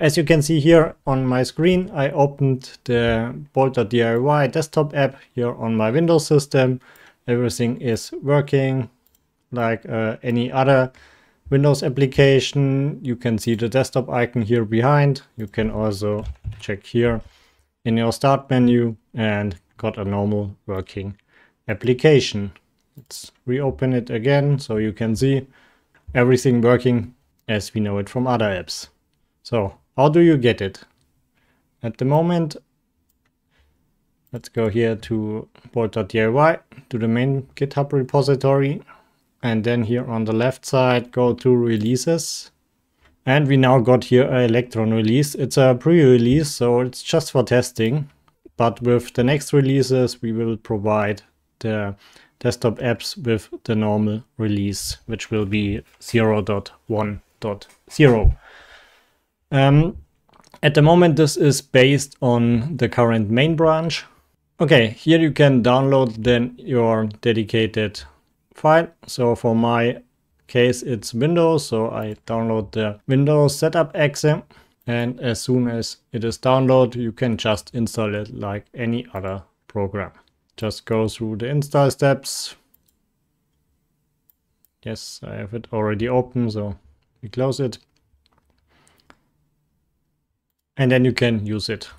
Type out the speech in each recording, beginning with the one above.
As you can see here on my screen, I opened the Bolt.diy desktop app here on my Windows system. Everything is working like uh, any other Windows application. You can see the desktop icon here behind. You can also check here in your start menu and got a normal working application. Let's reopen it again so you can see everything working as we know it from other apps. So how do you get it? At the moment, let's go here to bolt.diy, to the main GitHub repository. And then here on the left side, go to releases. And we now got here a Electron release. It's a pre-release, so it's just for testing. But with the next releases, we will provide the desktop apps with the normal release, which will be 0.1.0. Um, at the moment, this is based on the current main branch. Okay, here you can download then your dedicated file. So for my case, it's Windows. So I download the Windows setup exe. And as soon as it is downloaded, you can just install it like any other program. Just go through the install steps. Yes, I have it already open, so we close it and then you can use it.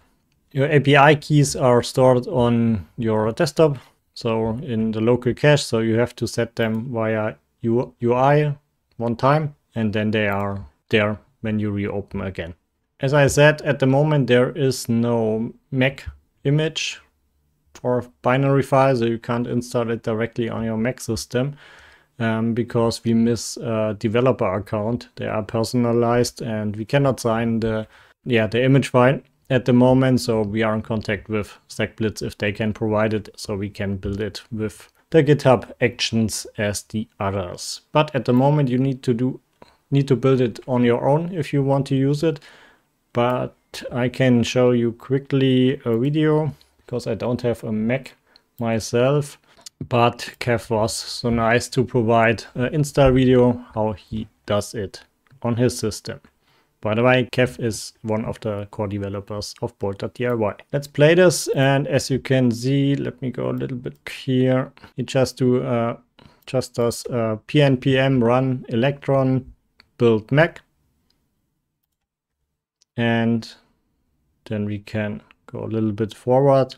Your API keys are stored on your desktop, so in the local cache, so you have to set them via UI one time, and then they are there when you reopen again. As I said, at the moment there is no Mac image for binary file, so you can't install it directly on your Mac system. Um, because we miss a developer account. They are personalized and we cannot sign the yeah, the image file at the moment. So we are in contact with StackBlitz if they can provide it so we can build it with the GitHub actions as the others. But at the moment you need to do need to build it on your own if you want to use it. But I can show you quickly a video because I don't have a Mac myself. But Kev was so nice to provide an install video how he does it on his system. By the way, Kev is one of the core developers of Bolt.diy. Let's play this and as you can see, let me go a little bit here. It just do uh, just does uh, pnpm run electron build Mac. And then we can go a little bit forward.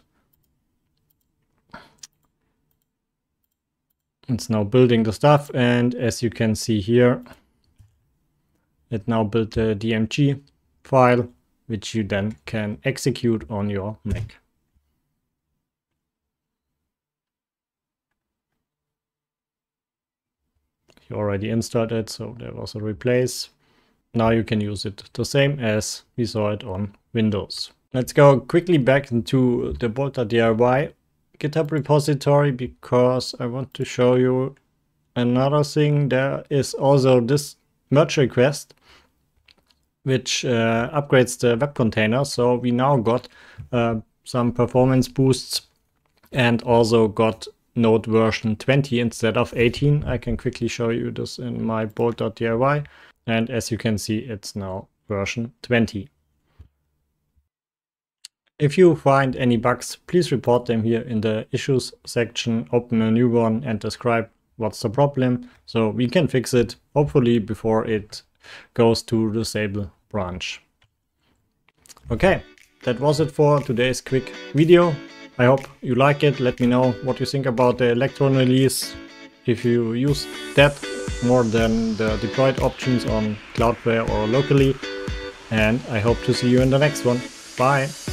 It's now building the stuff and as you can see here, it now built a DMG file, which you then can execute on your Mac. You already installed it, so there was a replace. Now you can use it the same as we saw it on Windows. Let's go quickly back into the Bolt.diy GitHub repository because I want to show you another thing. There is also this merge request, which uh, upgrades the web container. So we now got uh, some performance boosts and also got Node version 20 instead of 18. I can quickly show you this in my bolt.diy. And as you can see, it's now version 20. If you find any bugs, please report them here in the issues section, open a new one and describe what's the problem so we can fix it hopefully before it goes to the Sable branch. Okay, that was it for today's quick video. I hope you like it. Let me know what you think about the Electron release. If you use that more than the deployed options on Cloudflare or locally. And I hope to see you in the next one. Bye!